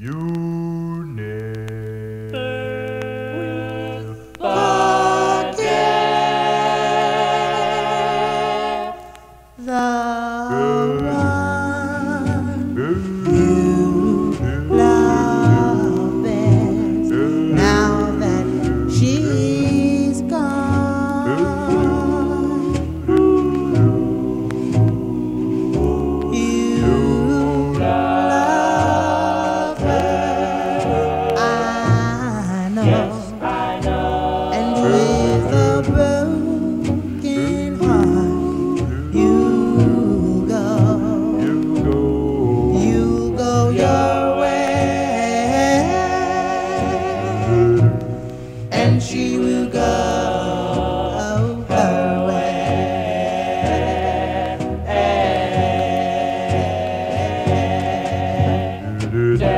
You and she will go her way. Tell her